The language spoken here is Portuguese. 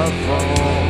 avó.